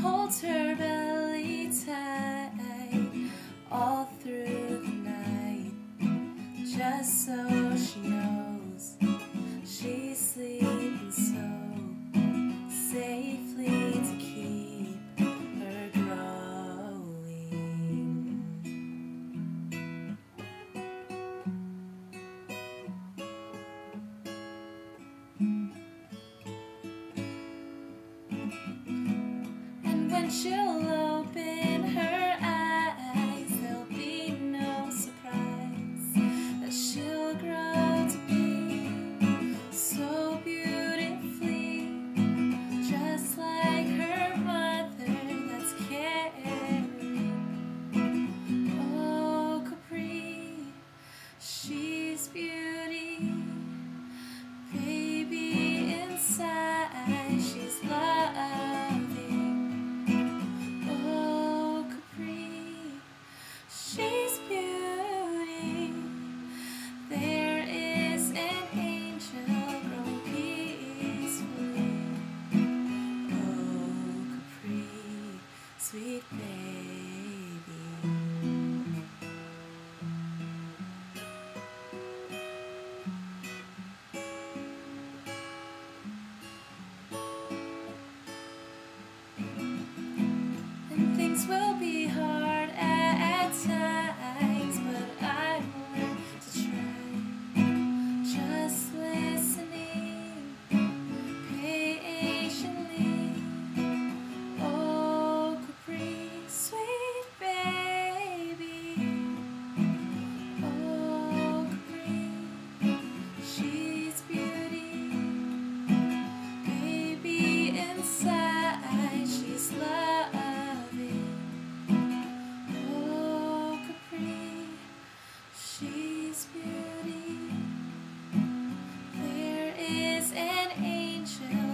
hold her She'll open her eyes, there'll be no surprise that she'll grow to be so beautifully, just like her mother that's caring. Oh, Capri, she's beauty, baby inside. She's day. is an angel.